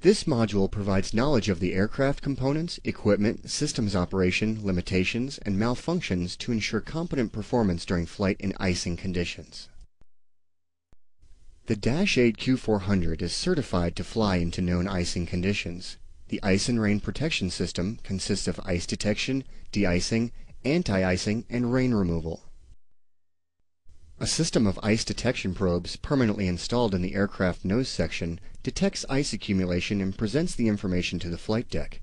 This module provides knowledge of the aircraft components, equipment, systems operation, limitations, and malfunctions to ensure competent performance during flight in icing conditions. The Dash 8 Q400 is certified to fly into known icing conditions. The ice and rain protection system consists of ice detection, de-icing, anti-icing, and rain removal. A system of ice detection probes permanently installed in the aircraft nose section detects ice accumulation and presents the information to the flight deck.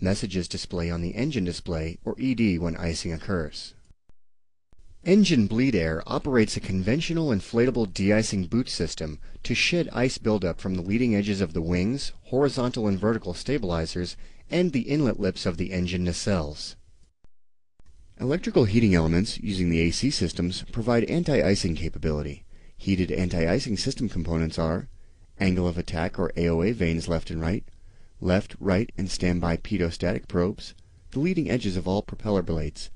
Messages display on the engine display or ED when icing occurs. Engine bleed air operates a conventional inflatable de-icing boot system to shed ice buildup from the leading edges of the wings, horizontal and vertical stabilizers, and the inlet lips of the engine nacelles. Electrical heating elements using the AC systems provide anti-icing capability. Heated anti-icing system components are angle of attack or AOA vanes left and right, left, right, and standby pitot-static probes, the leading edges of all propeller blades,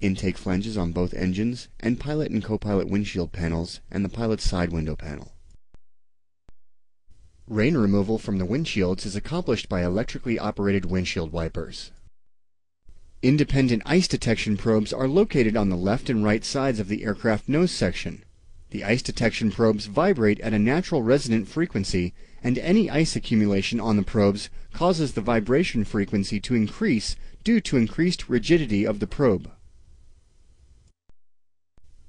intake flanges on both engines, and pilot and co-pilot windshield panels and the pilot's side window panel. Rain removal from the windshields is accomplished by electrically operated windshield wipers. Independent ice detection probes are located on the left and right sides of the aircraft nose section. The ice detection probes vibrate at a natural resonant frequency, and any ice accumulation on the probes causes the vibration frequency to increase due to increased rigidity of the probe.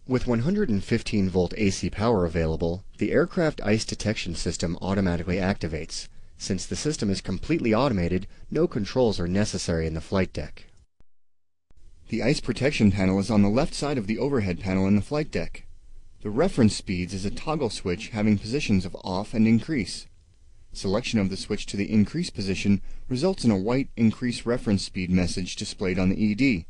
With 115 volt AC power available, the aircraft ice detection system automatically activates. Since the system is completely automated, no controls are necessary in the flight deck. The ice protection panel is on the left side of the overhead panel in the flight deck. The reference speeds is a toggle switch having positions of off and increase. Selection of the switch to the increase position results in a white increase reference speed message displayed on the ED.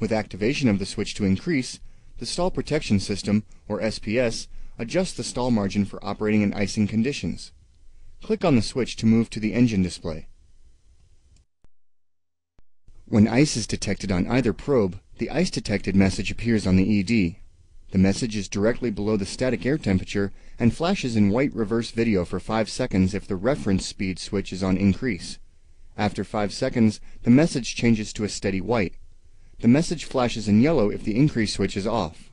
With activation of the switch to increase, the stall protection system, or SPS, adjusts the stall margin for operating in icing conditions. Click on the switch to move to the engine display. When ice is detected on either probe, the ice detected message appears on the ED. The message is directly below the static air temperature and flashes in white reverse video for 5 seconds if the reference speed switch is on increase. After 5 seconds, the message changes to a steady white. The message flashes in yellow if the increase switch is off.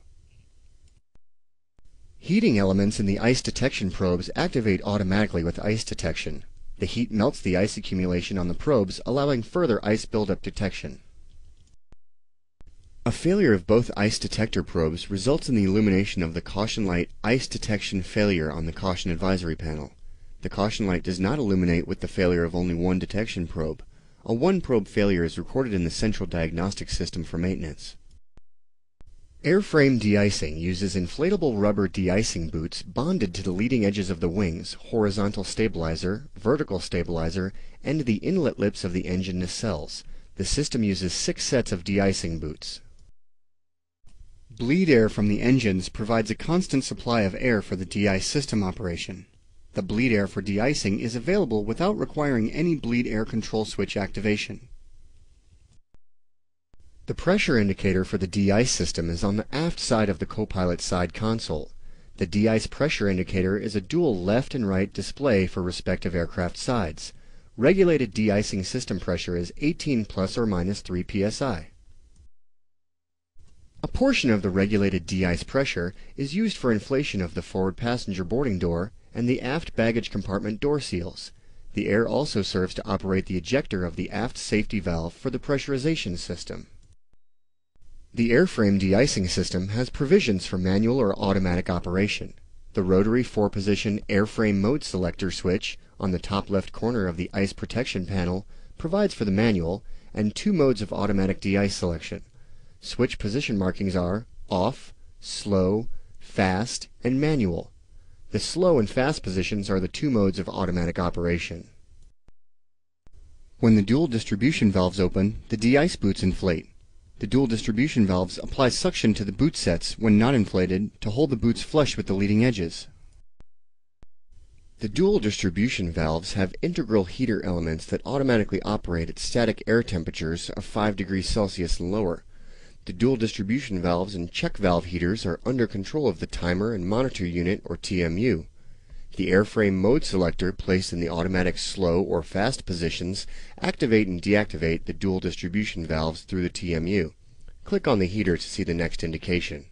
Heating elements in the ice detection probes activate automatically with ice detection. The heat melts the ice accumulation on the probes, allowing further ice buildup detection. A failure of both ice detector probes results in the illumination of the caution light ice detection failure on the caution advisory panel. The caution light does not illuminate with the failure of only one detection probe. A one probe failure is recorded in the central diagnostic system for maintenance. Airframe de-icing uses inflatable rubber de-icing boots bonded to the leading edges of the wings, horizontal stabilizer, vertical stabilizer, and the inlet lips of the engine nacelles. The system uses six sets of de-icing boots. Bleed air from the engines provides a constant supply of air for the de-ice system operation. The bleed air for de-icing is available without requiring any bleed air control switch activation. The pressure indicator for the de-ice system is on the aft side of the co-pilot side console. The de-ice pressure indicator is a dual left and right display for respective aircraft sides. Regulated de-icing system pressure is 18 plus or minus 3 psi. A portion of the regulated de-ice pressure is used for inflation of the forward passenger boarding door and the aft baggage compartment door seals. The air also serves to operate the ejector of the aft safety valve for the pressurization system. The airframe de-icing system has provisions for manual or automatic operation. The rotary four-position airframe mode selector switch on the top left corner of the ice protection panel provides for the manual and two modes of automatic de-ice selection. Switch position markings are off, slow, fast, and manual. The slow and fast positions are the two modes of automatic operation. When the dual distribution valves open, the de-ice boots inflate. The dual distribution valves apply suction to the boot sets when not inflated to hold the boots flush with the leading edges. The dual distribution valves have integral heater elements that automatically operate at static air temperatures of 5 degrees Celsius and lower. The dual distribution valves and check valve heaters are under control of the timer and monitor unit or TMU. The airframe mode selector placed in the automatic slow or fast positions activate and deactivate the dual distribution valves through the TMU. Click on the heater to see the next indication.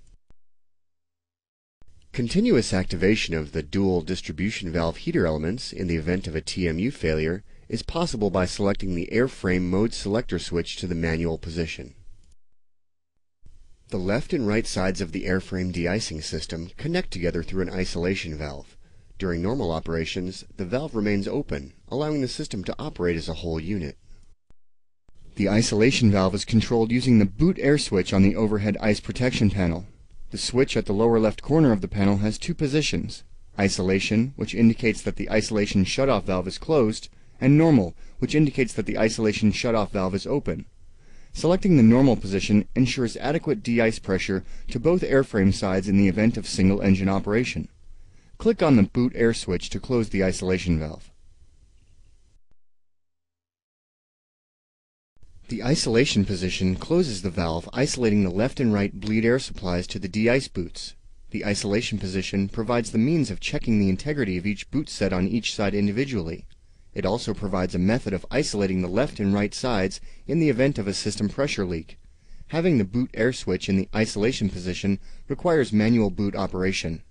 Continuous activation of the dual distribution valve heater elements in the event of a TMU failure is possible by selecting the airframe mode selector switch to the manual position. The left and right sides of the airframe de-icing system connect together through an isolation valve. During normal operations, the valve remains open, allowing the system to operate as a whole unit. The isolation valve is controlled using the boot air switch on the overhead ice protection panel. The switch at the lower left corner of the panel has two positions. Isolation, which indicates that the isolation shutoff valve is closed, and normal, which indicates that the isolation shutoff valve is open. Selecting the normal position ensures adequate de-ice pressure to both airframe sides in the event of single engine operation. Click on the boot air switch to close the isolation valve. The isolation position closes the valve, isolating the left and right bleed air supplies to the de-ice boots. The isolation position provides the means of checking the integrity of each boot set on each side individually. It also provides a method of isolating the left and right sides in the event of a system pressure leak. Having the boot air switch in the isolation position requires manual boot operation.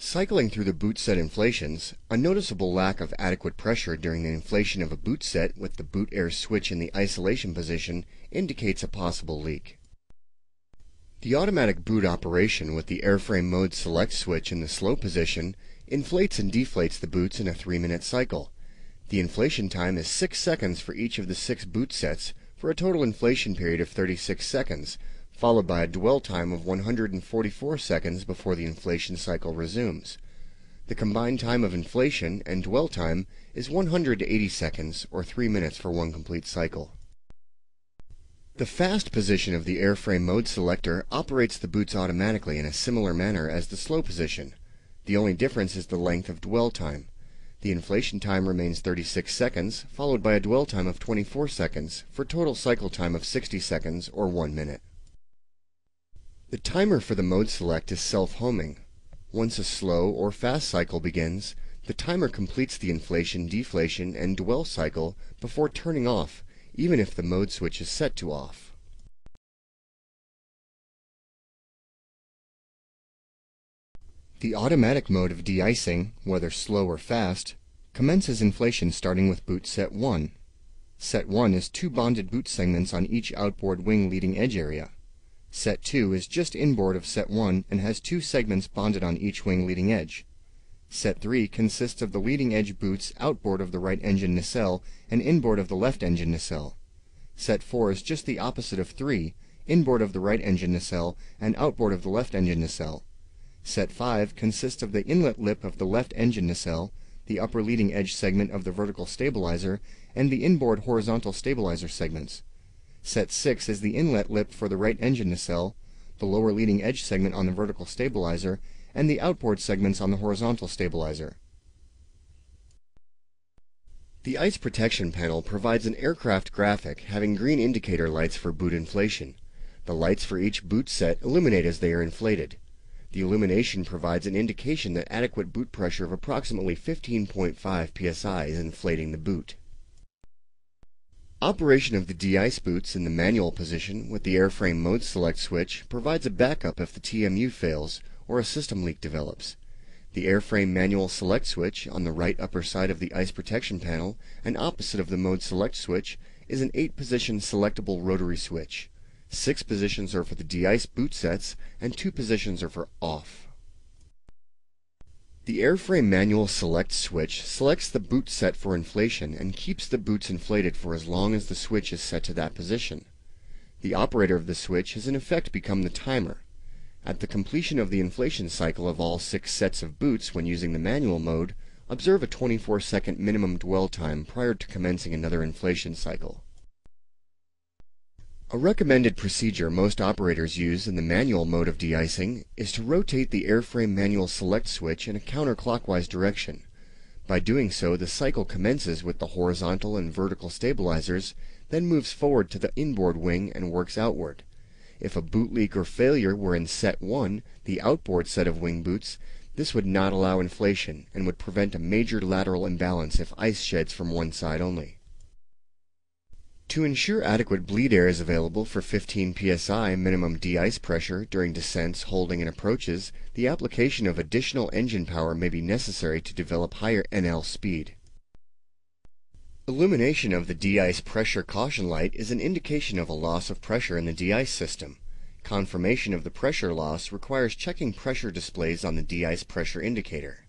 Cycling through the boot set inflations, a noticeable lack of adequate pressure during the inflation of a boot set with the boot air switch in the isolation position indicates a possible leak. The automatic boot operation with the airframe mode select switch in the slow position inflates and deflates the boots in a 3-minute cycle. The inflation time is 6 seconds for each of the 6 boot sets for a total inflation period of 36 seconds, followed by a dwell time of 144 seconds before the inflation cycle resumes. The combined time of inflation and dwell time is 180 seconds, or 3 minutes for one complete cycle. The fast position of the airframe mode selector operates the boots automatically in a similar manner as the slow position. The only difference is the length of dwell time. The inflation time remains 36 seconds, followed by a dwell time of 24 seconds, for total cycle time of 60 seconds, or 1 minute. The timer for the mode select is self-homing. Once a slow or fast cycle begins, the timer completes the inflation, deflation, and dwell cycle before turning off, even if the mode switch is set to off. The automatic mode of de-icing, whether slow or fast, commences inflation starting with boot set 1. Set 1 is two bonded boot segments on each outboard wing leading edge area. Set 2 is just inboard of Set 1 and has two segments bonded on each wing leading edge. Set 3 consists of the leading edge boots outboard of the right engine nacelle and inboard of the left engine nacelle. Set 4 is just the opposite of 3, inboard of the right engine nacelle and outboard of the left engine nacelle. Set 5 consists of the inlet lip of the left engine nacelle, the upper leading edge segment of the vertical stabilizer, and the inboard horizontal stabilizer segments. Set 6 is the inlet lip for the right engine nacelle, the lower leading edge segment on the vertical stabilizer, and the outboard segments on the horizontal stabilizer. The ice protection panel provides an aircraft graphic having green indicator lights for boot inflation. The lights for each boot set illuminate as they are inflated. The illumination provides an indication that adequate boot pressure of approximately 15.5 psi is inflating the boot. Operation of the de-ice boots in the manual position with the airframe mode select switch provides a backup if the TMU fails or a system leak develops. The airframe manual select switch on the right upper side of the ice protection panel and opposite of the mode select switch is an 8-position selectable rotary switch. Six positions are for the de-ice boot sets and two positions are for off. The airframe manual select switch selects the boot set for inflation and keeps the boots inflated for as long as the switch is set to that position. The operator of the switch has in effect become the timer. At the completion of the inflation cycle of all six sets of boots when using the manual mode, observe a 24 second minimum dwell time prior to commencing another inflation cycle. A recommended procedure most operators use in the manual mode of de-icing is to rotate the airframe manual select switch in a counterclockwise direction. By doing so, the cycle commences with the horizontal and vertical stabilizers, then moves forward to the inboard wing and works outward. If a boot leak or failure were in set 1, the outboard set of wing boots, This would not allow inflation and would prevent a major lateral imbalance if ice sheds from one side only. To ensure adequate bleed air is available for 15 psi minimum de-ice pressure during descents, holding, and approaches, the application of additional engine power may be necessary to develop higher NL speed. Illumination of the de-ice pressure caution light is an indication of a loss of pressure in the de-ice system. Confirmation of the pressure loss requires checking pressure displays on the de-ice pressure indicator.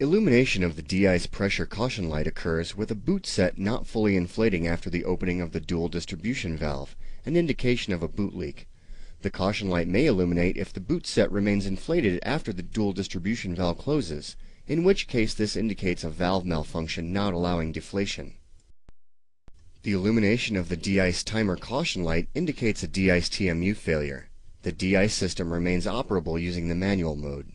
Illumination of the de-ice pressure caution light occurs with a boot set not fully inflating after the opening of the dual distribution valve, an indication of a boot leak. The caution light may illuminate if the boot set remains inflated after the dual distribution valve closes, in which case this indicates a valve malfunction not allowing deflation. The illumination of the de-ice timer caution light indicates a de-ice TMU failure. The de-ice system remains operable using the manual mode.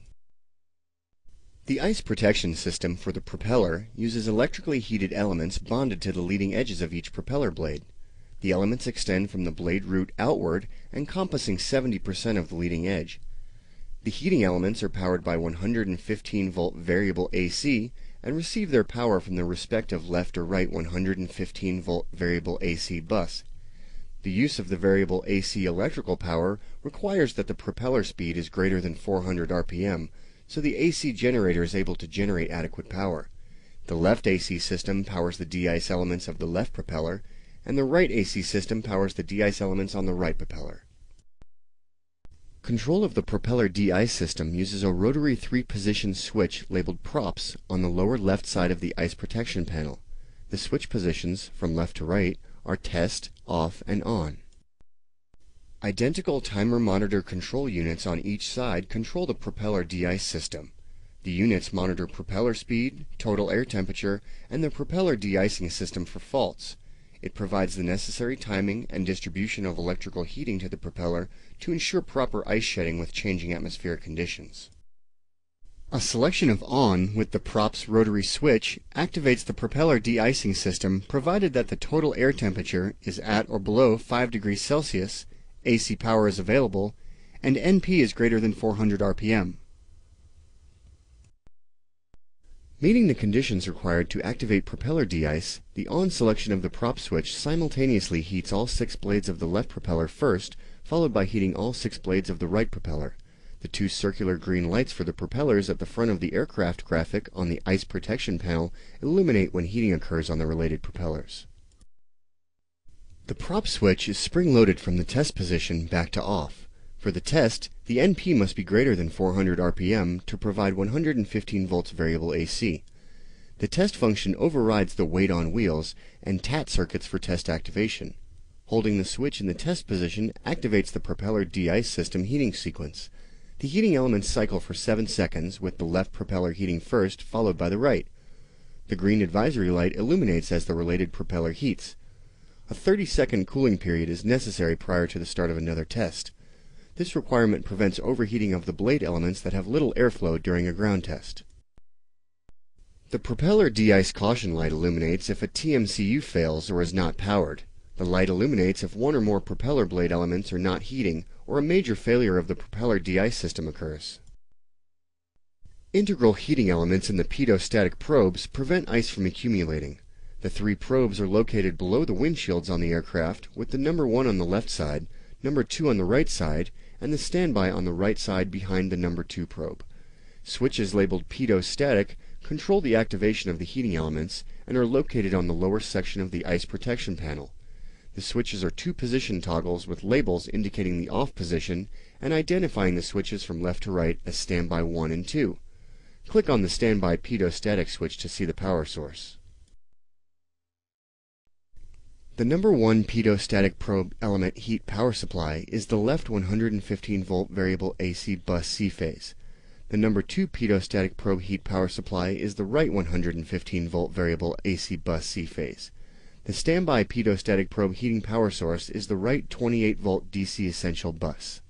The ice protection system for the propeller uses electrically heated elements bonded to the leading edges of each propeller blade. The elements extend from the blade root outward, encompassing 70% of the leading edge. The heating elements are powered by 115 volt variable AC and receive their power from the respective left or right 115 volt variable AC bus. The use of the variable AC electrical power requires that the propeller speed is greater than 400 RPM so the AC generator is able to generate adequate power. The left AC system powers the de-ice elements of the left propeller, and the right AC system powers the de-ice elements on the right propeller. Control of the propeller de-ice system uses a rotary three-position switch labeled props on the lower left side of the ice protection panel. The switch positions, from left to right, are test, off, and on. Identical timer monitor control units on each side control the propeller de-ice system. The units monitor propeller speed, total air temperature, and the propeller de-icing system for faults. It provides the necessary timing and distribution of electrical heating to the propeller to ensure proper ice shedding with changing atmospheric conditions. A selection of on with the props rotary switch activates the propeller de-icing system provided that the total air temperature is at or below 5 degrees Celsius AC power is available, and NP is greater than 400 RPM. Meeting the conditions required to activate propeller de-ice, the on selection of the prop switch simultaneously heats all six blades of the left propeller first, followed by heating all six blades of the right propeller. The two circular green lights for the propellers at the front of the aircraft graphic on the ice protection panel illuminate when heating occurs on the related propellers. The prop switch is spring-loaded from the test position back to off. For the test, the NP must be greater than 400 RPM to provide 115 volts variable AC. The test function overrides the weight on wheels and TAT circuits for test activation. Holding the switch in the test position activates the propeller de-ice system heating sequence. The heating elements cycle for 7 seconds with the left propeller heating first, followed by the right. The green advisory light illuminates as the related propeller heats. A 30 second cooling period is necessary prior to the start of another test. This requirement prevents overheating of the blade elements that have little airflow during a ground test. The propeller de-ice caution light illuminates if a TMCU fails or is not powered. The light illuminates if one or more propeller blade elements are not heating or a major failure of the propeller de-ice system occurs. Integral heating elements in the pitot-static probes prevent ice from accumulating. The three probes are located below the windshields on the aircraft, with the number 1 on the left side, number 2 on the right side, and the standby on the right side behind the number 2 probe. Switches labeled pitot static control the activation of the heating elements and are located on the lower section of the ice protection panel. The switches are two position toggles with labels indicating the off position and identifying the switches from left to right as standby 1 and 2. Click on the standby pitot static switch to see the power source. The number one pitot-static probe element heat power supply is the left 115 volt variable AC bus C phase. The number two pitot-static probe heat power supply is the right 115 volt variable AC bus C phase. The standby pitot-static probe heating power source is the right 28 volt DC essential bus.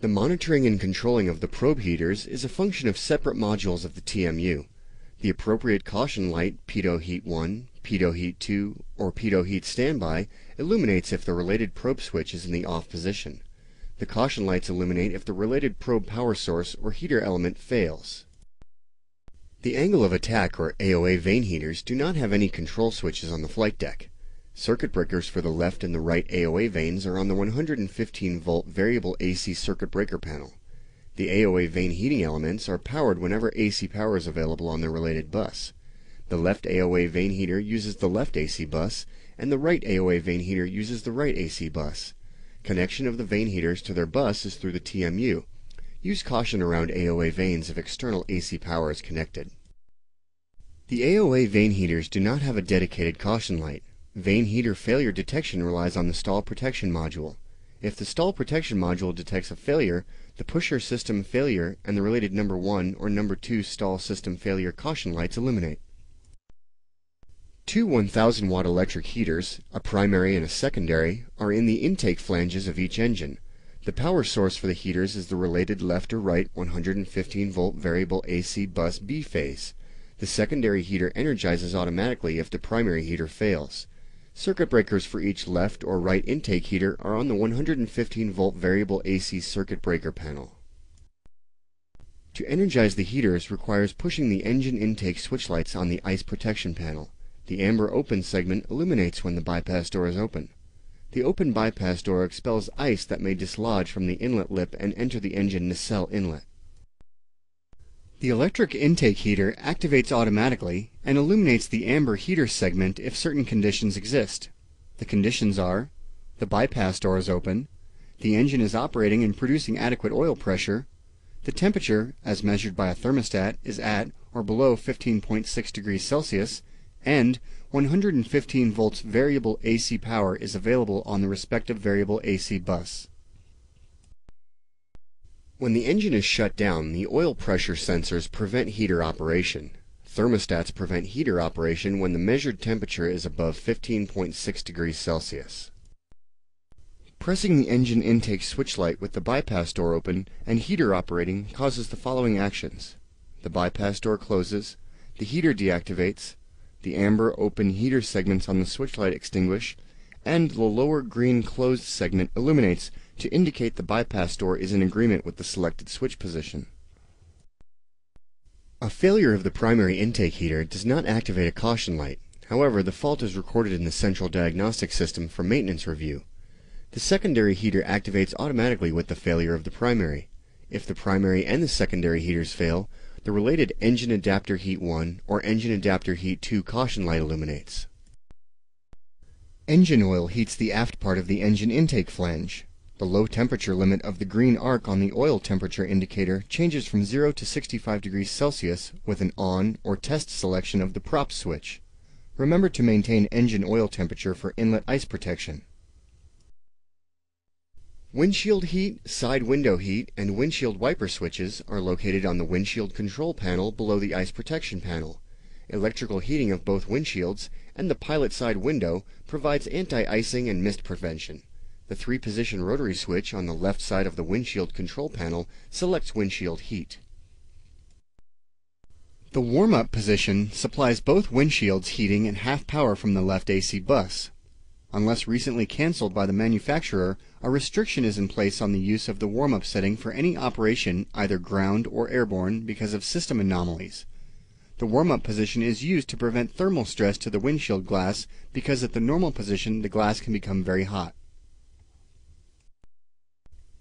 The monitoring and controlling of the probe heaters is a function of separate modules of the TMU. The appropriate caution light, pitot heat 1, pitot heat 2, or pitot heat standby illuminates if the related probe switch is in the off position. The caution lights illuminate if the related probe power source or heater element fails. The angle of attack or AOA vane heaters do not have any control switches on the flight deck. Circuit breakers for the left and the right AOA vanes are on the 115 volt variable AC circuit breaker panel. The AOA vane heating elements are powered whenever AC power is available on the related bus. The left AOA vane heater uses the left AC bus, and the right AOA vane heater uses the right AC bus. Connection of the vane heaters to their bus is through the TMU. Use caution around AOA vanes if external AC power is connected. The AOA vane heaters do not have a dedicated caution light. Vane heater failure detection relies on the stall protection module. If the stall protection module detects a failure, the pusher system failure and the related number 1 or number 2 stall system failure caution lights illuminate. Two 1000 watt electric heaters, a primary and a secondary, are in the intake flanges of each engine. The power source for the heaters is the related left or right 115 volt variable AC bus B phase. The secondary heater energizes automatically if the primary heater fails. Circuit breakers for each left or right intake heater are on the 115 volt variable AC circuit breaker panel. To energize the heaters requires pushing the engine intake switch lights on the ice protection panel. The amber open segment illuminates when the bypass door is open. The open bypass door expels ice that may dislodge from the inlet lip and enter the engine nacelle inlet. The electric intake heater activates automatically and illuminates the amber heater segment if certain conditions exist. The conditions are the bypass door is open, the engine is operating and producing adequate oil pressure, the temperature, as measured by a thermostat, is at or below 15.6 degrees Celsius, and 115 volts variable AC power is available on the respective variable AC bus. When the engine is shut down, the oil pressure sensors prevent heater operation. Thermostats prevent heater operation when the measured temperature is above 15.6 degrees Celsius. Pressing the engine intake switch light with the bypass door open and heater operating causes the following actions. The bypass door closes, the heater deactivates, the amber open heater segments on the switch light extinguish, and the lower green closed segment illuminates to indicate the bypass door is in agreement with the selected switch position. A failure of the primary intake heater does not activate a caution light. However, the fault is recorded in the central diagnostic system for maintenance review. The secondary heater activates automatically with the failure of the primary. If the primary and the secondary heaters fail, the related engine adapter heat 1 or engine adapter heat 2 caution light illuminates. Engine oil heats the aft part of the engine intake flange. The low temperature limit of the green arc on the oil temperature indicator changes from 0 to 65 degrees Celsius with an on or test selection of the prop switch. Remember to maintain engine oil temperature for inlet ice protection. Windshield heat, side window heat, and windshield wiper switches are located on the windshield control panel below the ice protection panel. Electrical heating of both windshields and the pilot side window provides anti-icing and mist prevention. The three-position rotary switch on the left side of the windshield control panel selects windshield heat. The warm-up position supplies both windshields heating and half power from the left AC bus. Unless recently canceled by the manufacturer, a restriction is in place on the use of the warm-up setting for any operation either ground or airborne because of system anomalies. The warm-up position is used to prevent thermal stress to the windshield glass because at the normal position the glass can become very hot.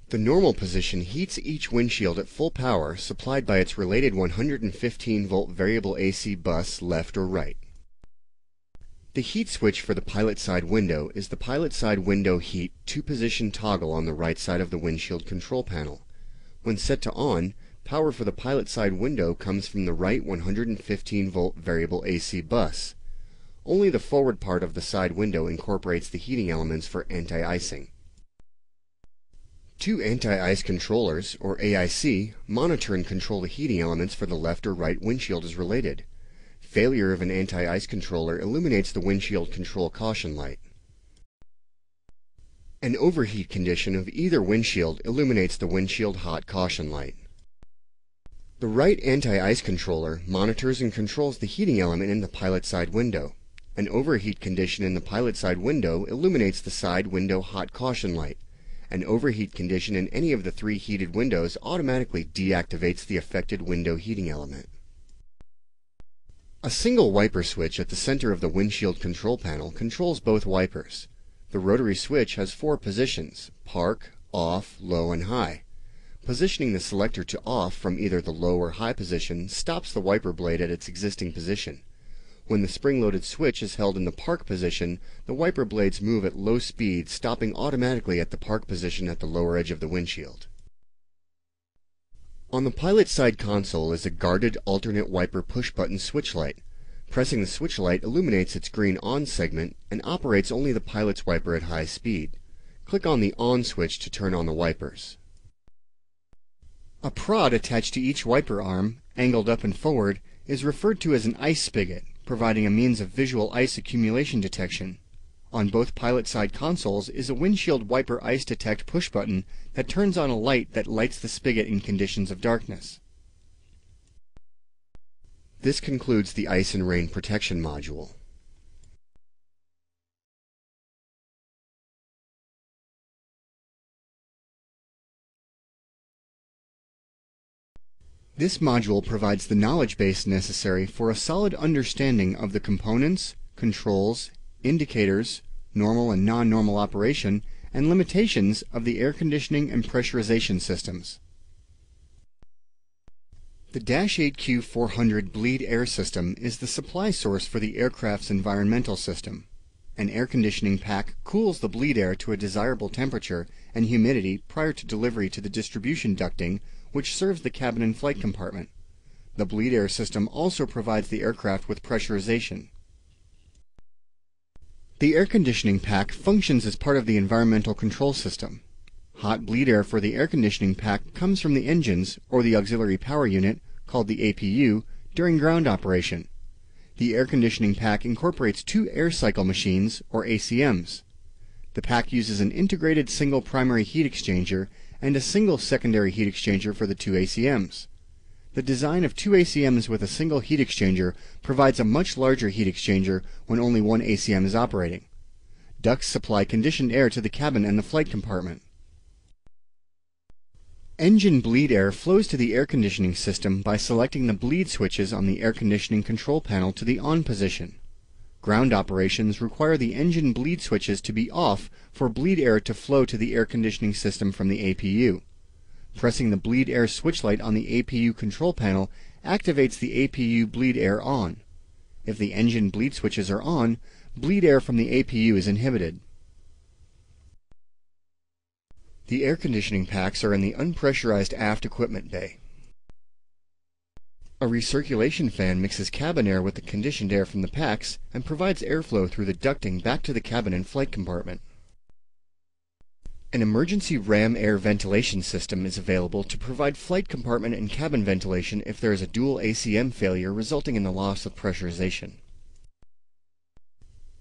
The normal position heats each windshield at full power supplied by its related 115 volt variable AC bus left or right. The heat switch for the pilot side window is the pilot side window heat two position toggle on the right side of the windshield control panel. When set to on, power for the pilot side window comes from the right 115 volt variable AC bus. Only the forward part of the side window incorporates the heating elements for anti-icing. Two anti-ice controllers, or AIC, monitor and control the heating elements for the left or right windshield as related. Failure of an anti-ice controller illuminates the windshield control caution light. An overheat condition of either windshield illuminates the windshield hot caution light. The right anti-ice controller monitors and controls the heating element in the pilot side window. An overheat condition in the pilot side window illuminates the side window hot caution light. An overheat condition in any of the three heated windows automatically deactivates the affected window heating element. A single wiper switch at the center of the windshield control panel controls both wipers. The rotary switch has four positions, park, off, low, and high. Positioning the selector to off from either the low or high position stops the wiper blade at its existing position. When the spring-loaded switch is held in the park position, the wiper blades move at low speed, stopping automatically at the park position at the lower edge of the windshield. On the pilot side console is a guarded alternate wiper push-button switch light. Pressing the switch light illuminates its green on segment and operates only the pilot's wiper at high speed. Click on the on switch to turn on the wipers. A prod attached to each wiper arm, angled up and forward, is referred to as an ice spigot, providing a means of visual ice accumulation detection. On both pilot side consoles is a windshield wiper ice detect push button that turns on a light that lights the spigot in conditions of darkness. This concludes the ice and rain protection module. This module provides the knowledge base necessary for a solid understanding of the components, controls, indicators, normal and non-normal operation, and limitations of the air conditioning and pressurization systems. The Dash 8Q 400 bleed air system is the supply source for the aircraft's environmental system. An air conditioning pack cools the bleed air to a desirable temperature and humidity prior to delivery to the distribution ducting which serves the cabin and flight compartment. The bleed air system also provides the aircraft with pressurization. The air conditioning pack functions as part of the environmental control system. Hot bleed air for the air conditioning pack comes from the engines, or the auxiliary power unit, called the APU, during ground operation. The air conditioning pack incorporates two air cycle machines, or ACMs. The pack uses an integrated single primary heat exchanger and a single secondary heat exchanger for the two ACMs. The design of two ACMs with a single heat exchanger provides a much larger heat exchanger when only one ACM is operating. Ducts supply conditioned air to the cabin and the flight compartment. Engine bleed air flows to the air conditioning system by selecting the bleed switches on the air conditioning control panel to the on position. Ground operations require the engine bleed switches to be off for bleed air to flow to the air conditioning system from the APU. Pressing the bleed air switch light on the APU control panel activates the APU bleed air on. If the engine bleed switches are on, bleed air from the APU is inhibited. The air conditioning packs are in the unpressurized aft equipment bay. A recirculation fan mixes cabin air with the conditioned air from the packs and provides airflow through the ducting back to the cabin and flight compartment. An emergency ram air ventilation system is available to provide flight compartment and cabin ventilation if there is a dual ACM failure resulting in the loss of pressurization.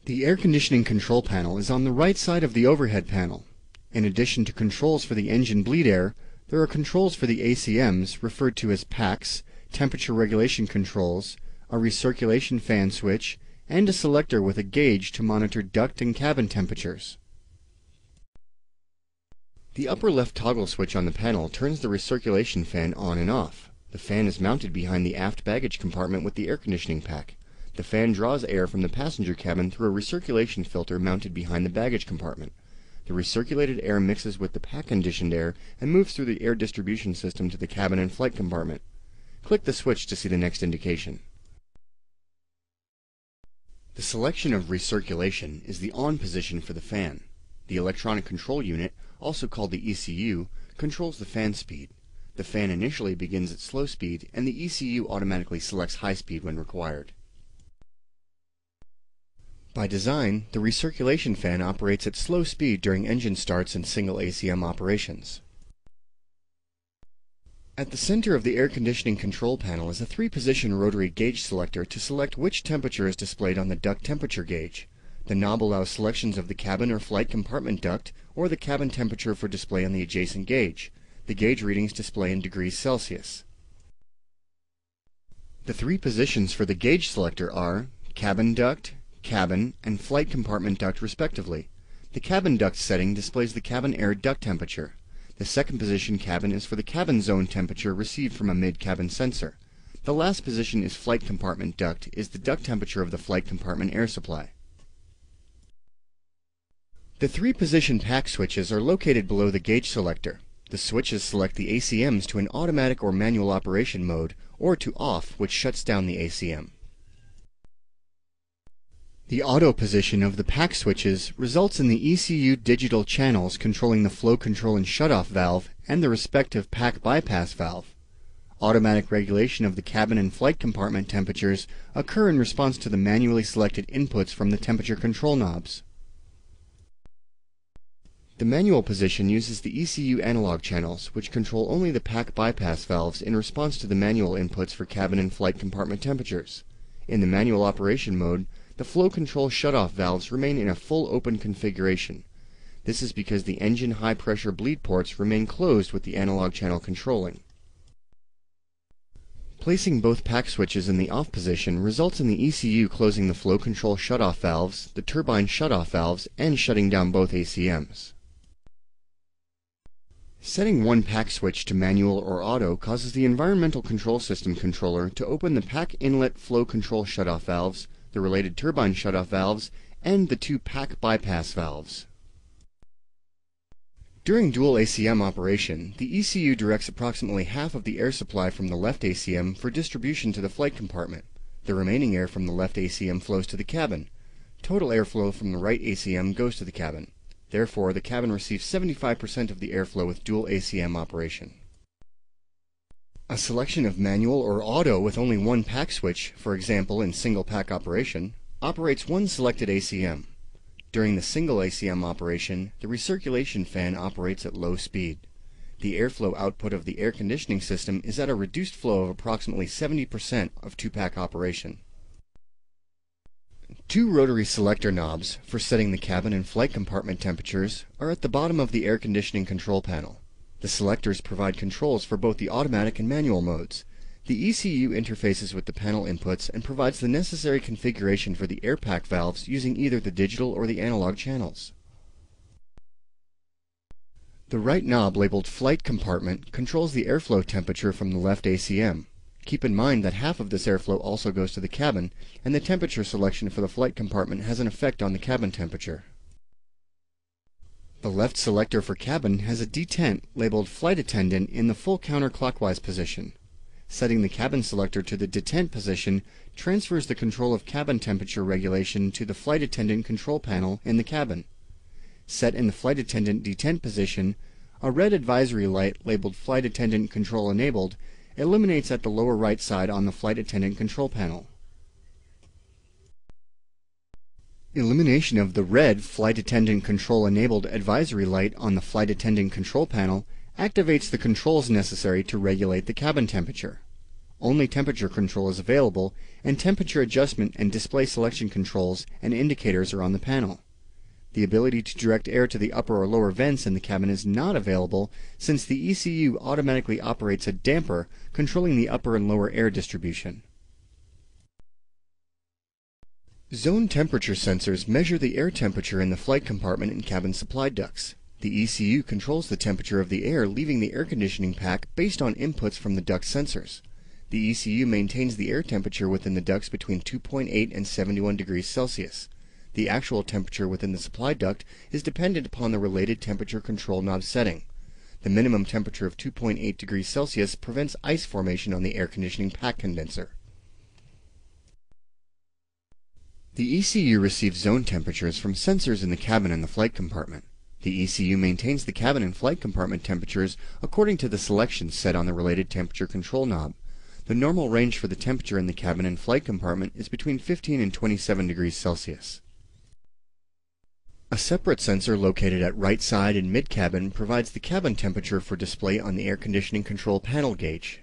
The air conditioning control panel is on the right side of the overhead panel. In addition to controls for the engine bleed air, there are controls for the ACMs, referred to as packs, temperature regulation controls, a recirculation fan switch, and a selector with a gauge to monitor duct and cabin temperatures. The upper left toggle switch on the panel turns the recirculation fan on and off. The fan is mounted behind the aft baggage compartment with the air conditioning pack. The fan draws air from the passenger cabin through a recirculation filter mounted behind the baggage compartment. The recirculated air mixes with the pack conditioned air and moves through the air distribution system to the cabin and flight compartment. Click the switch to see the next indication. The selection of recirculation is the on position for the fan. The electronic control unit, also called the ECU, controls the fan speed. The fan initially begins at slow speed, and the ECU automatically selects high speed when required. By design, the recirculation fan operates at slow speed during engine starts and single ACM operations. At the center of the air conditioning control panel is a three-position rotary gauge selector to select which temperature is displayed on the duct temperature gauge. The knob allows selections of the cabin or flight compartment duct or the cabin temperature for display on the adjacent gauge. The gauge readings display in degrees Celsius. The three positions for the gauge selector are cabin duct, cabin, and flight compartment duct respectively. The cabin duct setting displays the cabin air duct temperature. The second position cabin is for the cabin zone temperature received from a mid-cabin sensor. The last position is flight compartment duct is the duct temperature of the flight compartment air supply. The three position pack switches are located below the gauge selector. The switches select the ACMs to an automatic or manual operation mode, or to off, which shuts down the ACM. The auto position of the pack switches results in the ECU digital channels controlling the flow control and shutoff valve and the respective pack bypass valve. Automatic regulation of the cabin and flight compartment temperatures occur in response to the manually selected inputs from the temperature control knobs. The manual position uses the ECU analog channels, which control only the pack bypass valves in response to the manual inputs for cabin and flight compartment temperatures. In the manual operation mode, the flow control shutoff valves remain in a full open configuration. This is because the engine high pressure bleed ports remain closed with the analog channel controlling. Placing both pack switches in the off position results in the ECU closing the flow control shutoff valves, the turbine shutoff valves, and shutting down both ACMs. Setting one pack switch to manual or auto causes the environmental control system controller to open the pack inlet flow control shutoff valves, the related turbine shutoff valves, and the two pack bypass valves. During dual ACM operation, the ECU directs approximately half of the air supply from the left ACM for distribution to the flight compartment. The remaining air from the left ACM flows to the cabin. Total airflow from the right ACM goes to the cabin. Therefore, the cabin receives 75% of the airflow with dual ACM operation. A selection of manual or auto with only one pack switch, for example in single pack operation, operates one selected ACM. During the single ACM operation, the recirculation fan operates at low speed. The airflow output of the air conditioning system is at a reduced flow of approximately 70% of two-pack operation. Two rotary selector knobs for setting the cabin and flight compartment temperatures are at the bottom of the air conditioning control panel. The selectors provide controls for both the automatic and manual modes. The ECU interfaces with the panel inputs and provides the necessary configuration for the air pack valves using either the digital or the analog channels. The right knob labeled Flight Compartment controls the airflow temperature from the left ACM. Keep in mind that half of this airflow also goes to the cabin, and the temperature selection for the flight compartment has an effect on the cabin temperature. The left selector for cabin has a detent labeled Flight Attendant in the full counterclockwise position. Setting the cabin selector to the detent position transfers the control of cabin temperature regulation to the flight attendant control panel in the cabin. Set in the flight attendant detent position, a red advisory light labeled Flight Attendant Control Enabled illuminates at the lower right side on the flight attendant control panel. Illumination of the red Flight Attendant Control Enabled advisory light on the flight attendant control panel activates the controls necessary to regulate the cabin temperature. Only temperature control is available, and temperature adjustment and display selection controls and indicators are on the panel. The ability to direct air to the upper or lower vents in the cabin is not available since the ECU automatically operates a damper controlling the upper and lower air distribution. Zone temperature sensors measure the air temperature in the flight compartment and cabin supply ducts. The ECU controls the temperature of the air leaving the air conditioning pack based on inputs from the duct sensors. The ECU maintains the air temperature within the ducts between 2.8 and 71 degrees Celsius. The actual temperature within the supply duct is dependent upon the related temperature control knob setting. The minimum temperature of 2.8 degrees Celsius prevents ice formation on the air conditioning pack condenser. The ECU receives zone temperatures from sensors in the cabin and the flight compartment. The ECU maintains the cabin and flight compartment temperatures according to the selections set on the related temperature control knob. The normal range for the temperature in the cabin and flight compartment is between 15 and 27 degrees Celsius. A separate sensor located at right side and mid cabin provides the cabin temperature for display on the air conditioning control panel gauge.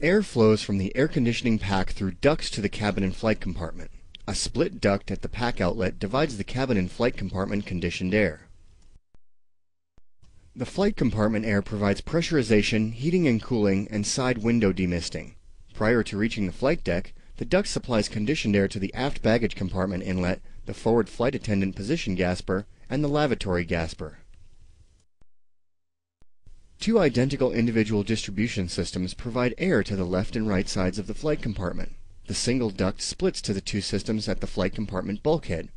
Air flows from the air conditioning pack through ducts to the cabin and flight compartment. A split duct at the pack outlet divides the cabin and flight compartment conditioned air. The flight compartment air provides pressurization, heating and cooling, and side window demisting. Prior to reaching the flight deck, the duct supplies conditioned air to the aft baggage compartment inlet the forward flight attendant position gasper, and the lavatory gasper. Two identical individual distribution systems provide air to the left and right sides of the flight compartment. The single duct splits to the two systems at the flight compartment bulkhead.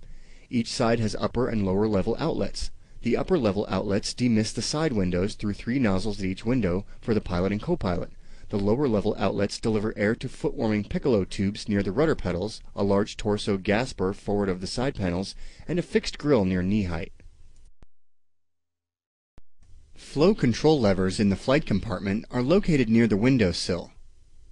Each side has upper and lower level outlets. The upper level outlets demist the side windows through three nozzles at each window for the pilot and co-pilot. The lower level outlets deliver air to foot warming piccolo tubes near the rudder pedals, a large torso gasper forward of the side panels, and a fixed grill near knee height. Flow control levers in the flight compartment are located near the window sill.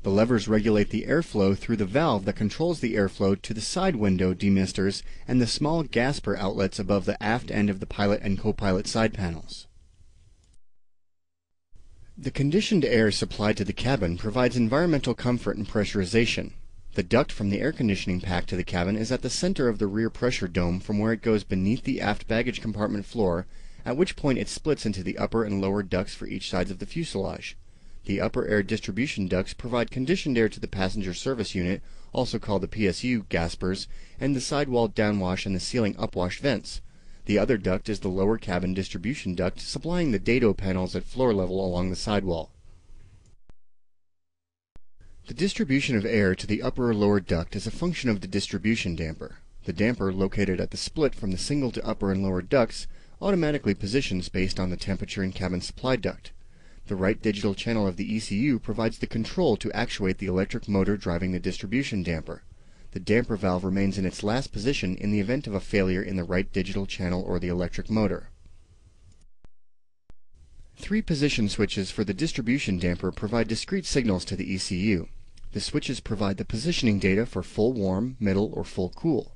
The levers regulate the airflow through the valve that controls the airflow to the side window demisters and the small gasper outlets above the aft end of the pilot and co-pilot side panels. The conditioned air supplied to the cabin provides environmental comfort and pressurization. The duct from the air conditioning pack to the cabin is at the center of the rear pressure dome from where it goes beneath the aft baggage compartment floor at which point it splits into the upper and lower ducts for each sides of the fuselage. The upper air distribution ducts provide conditioned air to the passenger service unit, also called the PSU gaspers, and the sidewall downwash and the ceiling upwash vents. The other duct is the lower cabin distribution duct supplying the dado panels at floor level along the sidewall. The distribution of air to the upper or lower duct is a function of the distribution damper. The damper, located at the split from the single to upper and lower ducts, automatically positions based on the temperature in cabin supply duct. The right digital channel of the ECU provides the control to actuate the electric motor driving the distribution damper. The damper valve remains in its last position in the event of a failure in the right digital channel or the electric motor. Three position switches for the distribution damper provide discrete signals to the ECU. The switches provide the positioning data for full warm, middle, or full cool.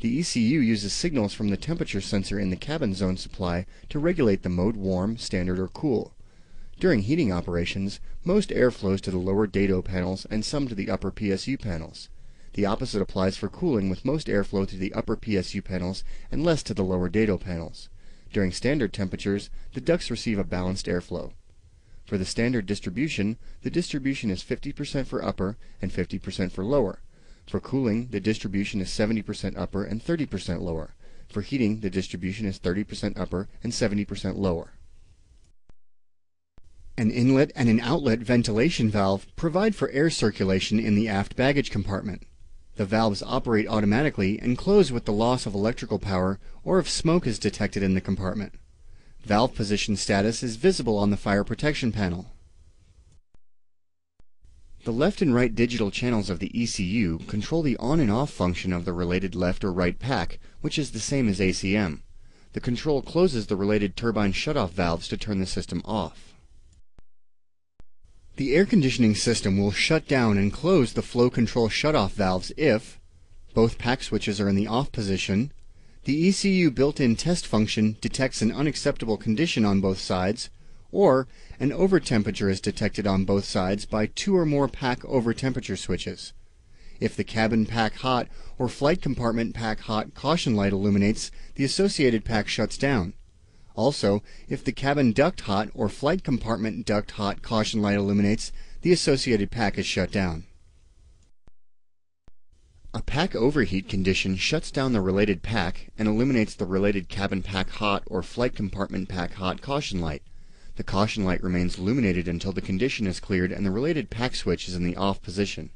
The ECU uses signals from the temperature sensor in the cabin zone supply to regulate the mode warm, standard, or cool. During heating operations, most air flows to the lower dado panels and some to the upper PSU panels. The opposite applies for cooling with most airflow to the upper PSU panels and less to the lower dado panels. During standard temperatures, the ducts receive a balanced airflow. For the standard distribution, the distribution is 50% for upper and 50% for lower. For cooling, the distribution is 70% upper and 30% lower. For heating, the distribution is 30% upper and 70% lower. An inlet and an outlet ventilation valve provide for air circulation in the aft baggage compartment. The valves operate automatically and close with the loss of electrical power or if smoke is detected in the compartment. Valve position status is visible on the fire protection panel. The left and right digital channels of the ECU control the on and off function of the related left or right pack, which is the same as ACM. The control closes the related turbine shutoff valves to turn the system off. The air conditioning system will shut down and close the flow control shutoff valves if both pack switches are in the off position, the ECU built-in test function detects an unacceptable condition on both sides, or an overtemperature is detected on both sides by two or more pack overtemperature switches. If the cabin pack hot or flight compartment pack hot caution light illuminates, the associated pack shuts down. Also, if the cabin duct hot or flight compartment duct hot caution light illuminates, the associated pack is shut down. A pack overheat condition shuts down the related pack and illuminates the related cabin pack hot or flight compartment pack hot caution light. The caution light remains illuminated until the condition is cleared and the related pack switch is in the off position.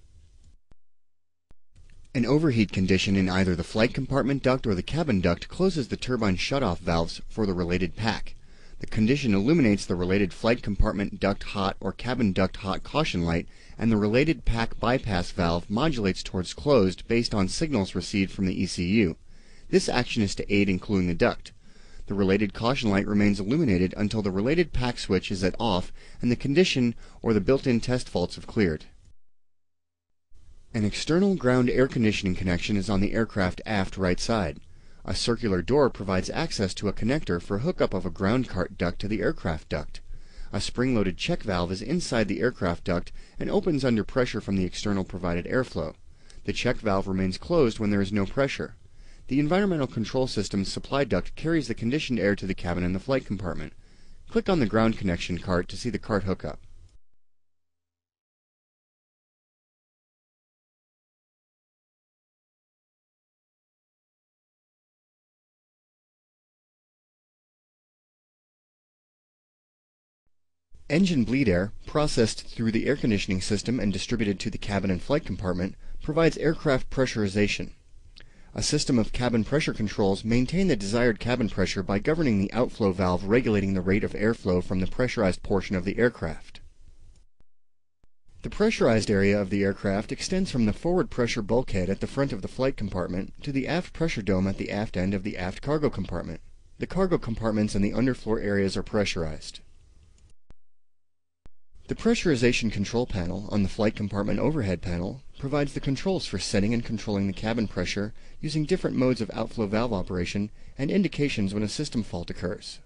An overheat condition in either the flight compartment duct or the cabin duct closes the turbine shutoff valves for the related pack. The condition illuminates the related flight compartment duct hot or cabin duct hot caution light, and the related pack bypass valve modulates towards closed based on signals received from the ECU. This action is to aid in cooling the duct. The related caution light remains illuminated until the related pack switch is at off and the condition or the built-in test faults have cleared. An external ground air conditioning connection is on the aircraft aft right side. A circular door provides access to a connector for hookup of a ground cart duct to the aircraft duct. A spring-loaded check valve is inside the aircraft duct and opens under pressure from the external provided airflow. The check valve remains closed when there is no pressure. The Environmental Control System's supply duct carries the conditioned air to the cabin and the flight compartment. Click on the ground connection cart to see the cart hookup. Engine bleed air, processed through the air conditioning system and distributed to the cabin and flight compartment, provides aircraft pressurization. A system of cabin pressure controls maintain the desired cabin pressure by governing the outflow valve regulating the rate of airflow from the pressurized portion of the aircraft. The pressurized area of the aircraft extends from the forward pressure bulkhead at the front of the flight compartment to the aft pressure dome at the aft end of the aft cargo compartment. The cargo compartments and the underfloor areas are pressurized. The pressurization control panel on the flight compartment overhead panel provides the controls for setting and controlling the cabin pressure using different modes of outflow valve operation and indications when a system fault occurs.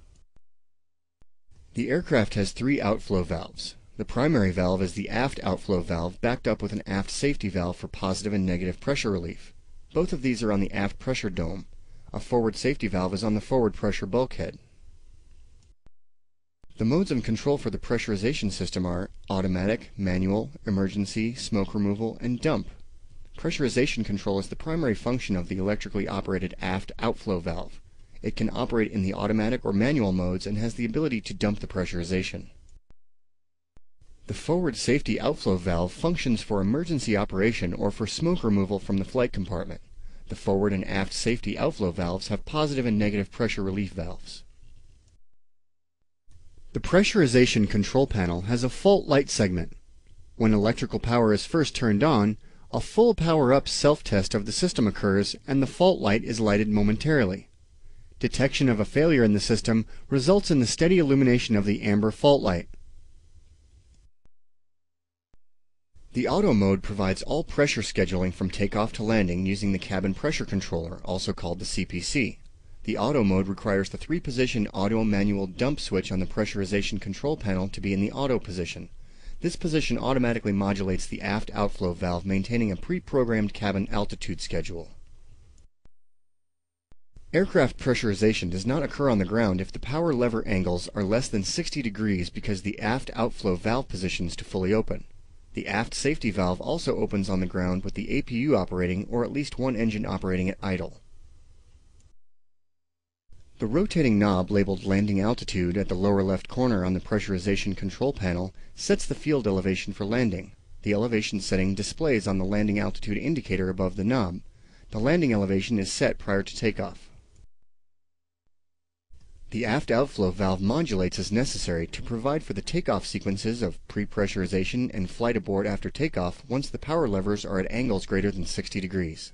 The aircraft has three outflow valves. The primary valve is the aft outflow valve backed up with an aft safety valve for positive and negative pressure relief. Both of these are on the aft pressure dome. A forward safety valve is on the forward pressure bulkhead. The modes of control for the pressurization system are automatic, manual, emergency, smoke removal, and dump. Pressurization control is the primary function of the electrically operated aft outflow valve. It can operate in the automatic or manual modes and has the ability to dump the pressurization. The forward safety outflow valve functions for emergency operation or for smoke removal from the flight compartment. The forward and aft safety outflow valves have positive and negative pressure relief valves. The pressurization control panel has a fault light segment. When electrical power is first turned on, a full power-up self-test of the system occurs and the fault light is lighted momentarily. Detection of a failure in the system results in the steady illumination of the amber fault light. The auto mode provides all pressure scheduling from takeoff to landing using the cabin pressure controller, also called the CPC. The auto mode requires the three-position auto manual dump switch on the pressurization control panel to be in the auto position. This position automatically modulates the aft outflow valve maintaining a pre-programmed cabin altitude schedule. Aircraft pressurization does not occur on the ground if the power lever angles are less than 60 degrees because the aft outflow valve positions to fully open. The aft safety valve also opens on the ground with the APU operating or at least one engine operating at idle. The rotating knob labeled landing altitude at the lower left corner on the pressurization control panel sets the field elevation for landing. The elevation setting displays on the landing altitude indicator above the knob. The landing elevation is set prior to takeoff. The aft outflow valve modulates as necessary to provide for the takeoff sequences of pre-pressurization and flight aboard after takeoff once the power levers are at angles greater than 60 degrees.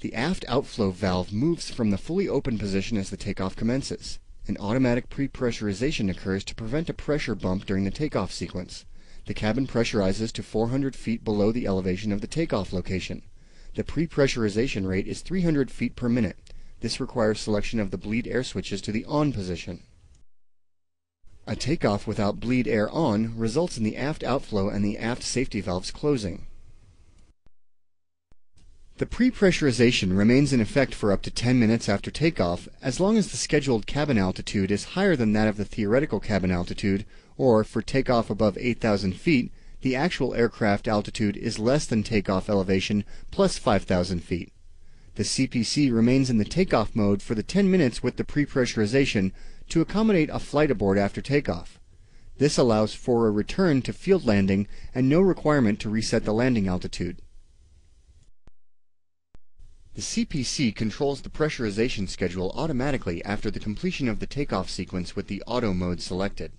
The aft outflow valve moves from the fully open position as the takeoff commences. An automatic pre-pressurization occurs to prevent a pressure bump during the takeoff sequence. The cabin pressurizes to 400 feet below the elevation of the takeoff location. The pre-pressurization rate is 300 feet per minute. This requires selection of the bleed air switches to the on position. A takeoff without bleed air on results in the aft outflow and the aft safety valves closing. The pre-pressurization remains in effect for up to 10 minutes after takeoff as long as the scheduled cabin altitude is higher than that of the theoretical cabin altitude, or for takeoff above 8,000 feet, the actual aircraft altitude is less than takeoff elevation plus 5,000 feet. The CPC remains in the takeoff mode for the 10 minutes with the pre-pressurization to accommodate a flight aboard after takeoff. This allows for a return to field landing and no requirement to reset the landing altitude. The CPC controls the pressurization schedule automatically after the completion of the takeoff sequence with the auto mode selected.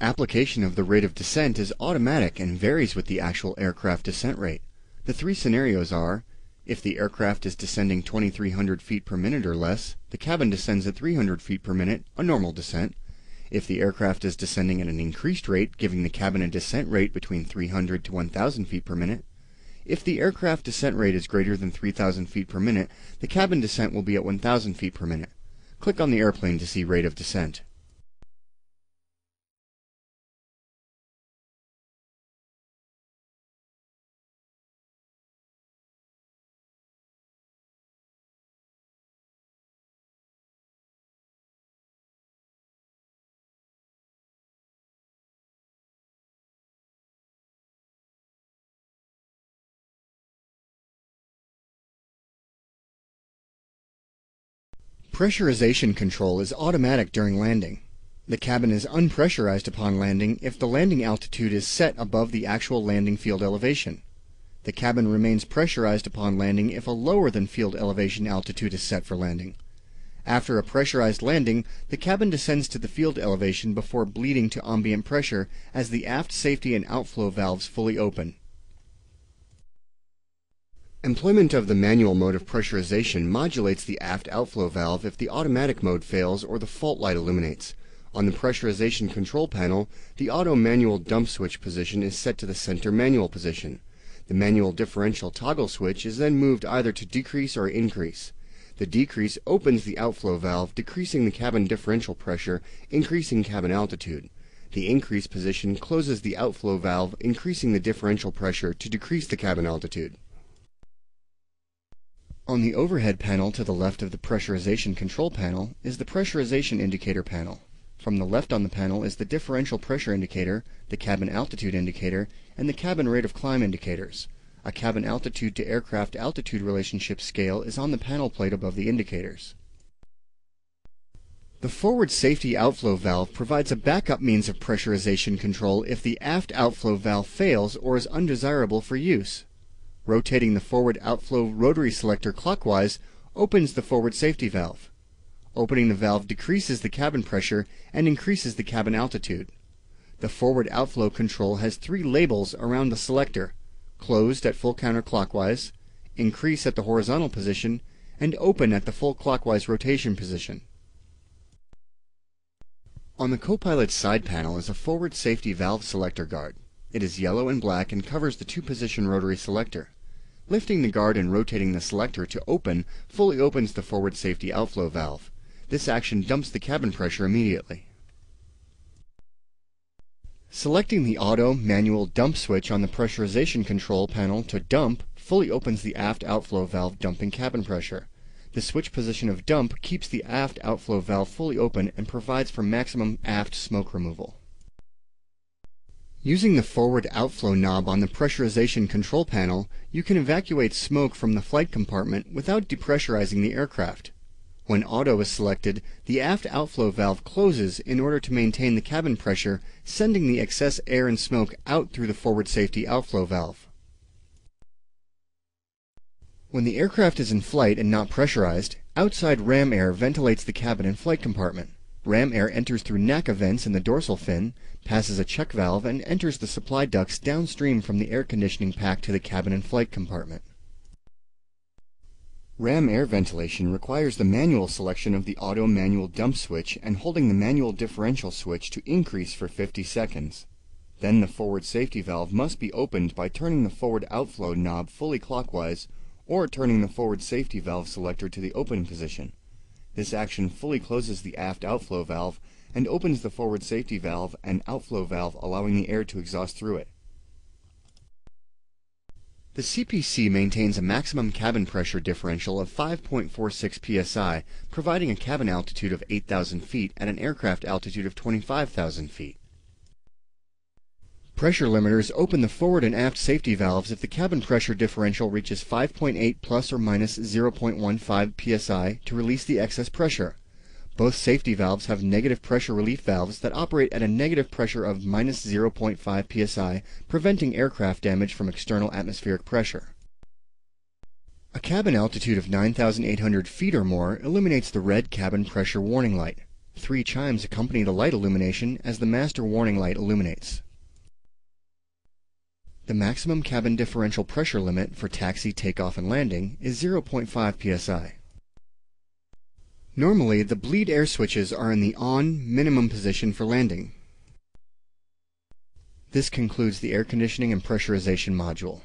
Application of the rate of descent is automatic and varies with the actual aircraft descent rate. The three scenarios are if the aircraft is descending 2300 feet per minute or less, the cabin descends at 300 feet per minute, a normal descent. If the aircraft is descending at an increased rate, giving the cabin a descent rate between 300 to 1000 feet per minute, if the aircraft descent rate is greater than 3,000 feet per minute, the cabin descent will be at 1,000 feet per minute. Click on the airplane to see rate of descent. Pressurization control is automatic during landing. The cabin is unpressurized upon landing if the landing altitude is set above the actual landing field elevation. The cabin remains pressurized upon landing if a lower than field elevation altitude is set for landing. After a pressurized landing, the cabin descends to the field elevation before bleeding to ambient pressure as the aft safety and outflow valves fully open. Employment of the manual mode of pressurization modulates the aft outflow valve if the automatic mode fails or the fault light illuminates. On the pressurization control panel, the auto manual dump switch position is set to the center manual position. The manual differential toggle switch is then moved either to decrease or increase. The decrease opens the outflow valve, decreasing the cabin differential pressure, increasing cabin altitude. The increase position closes the outflow valve, increasing the differential pressure to decrease the cabin altitude. On the overhead panel to the left of the pressurization control panel is the pressurization indicator panel. From the left on the panel is the differential pressure indicator, the cabin altitude indicator, and the cabin rate of climb indicators. A cabin altitude to aircraft altitude relationship scale is on the panel plate above the indicators. The forward safety outflow valve provides a backup means of pressurization control if the aft outflow valve fails or is undesirable for use. Rotating the forward outflow rotary selector clockwise opens the forward safety valve. Opening the valve decreases the cabin pressure and increases the cabin altitude. The forward outflow control has three labels around the selector, closed at full counterclockwise, increase at the horizontal position, and open at the full clockwise rotation position. On the co-pilot's side panel is a forward safety valve selector guard. It is yellow and black and covers the two-position rotary selector. Lifting the guard and rotating the selector to open fully opens the forward safety outflow valve. This action dumps the cabin pressure immediately. Selecting the auto manual dump switch on the pressurization control panel to dump fully opens the aft outflow valve dumping cabin pressure. The switch position of dump keeps the aft outflow valve fully open and provides for maximum aft smoke removal. Using the forward outflow knob on the pressurization control panel, you can evacuate smoke from the flight compartment without depressurizing the aircraft. When auto is selected, the aft outflow valve closes in order to maintain the cabin pressure, sending the excess air and smoke out through the forward safety outflow valve. When the aircraft is in flight and not pressurized, outside ram air ventilates the cabin and flight compartment. Ram air enters through NACA vents in the dorsal fin, passes a check valve, and enters the supply ducts downstream from the air conditioning pack to the cabin and flight compartment. Ram air ventilation requires the manual selection of the auto manual dump switch and holding the manual differential switch to increase for 50 seconds. Then the forward safety valve must be opened by turning the forward outflow knob fully clockwise or turning the forward safety valve selector to the open position. This action fully closes the aft outflow valve and opens the forward safety valve and outflow valve allowing the air to exhaust through it. The CPC maintains a maximum cabin pressure differential of 5.46 psi, providing a cabin altitude of 8,000 feet at an aircraft altitude of 25,000 feet. Pressure limiters open the forward and aft safety valves if the cabin pressure differential reaches 5.8 plus or minus 0.15 psi to release the excess pressure. Both safety valves have negative pressure relief valves that operate at a negative pressure of minus 0.5 psi, preventing aircraft damage from external atmospheric pressure. A cabin altitude of 9,800 feet or more illuminates the red cabin pressure warning light. Three chimes accompany the light illumination as the master warning light illuminates. The maximum cabin differential pressure limit for taxi, takeoff, and landing is 0.5 psi. Normally, the bleed air switches are in the on minimum position for landing. This concludes the air conditioning and pressurization module.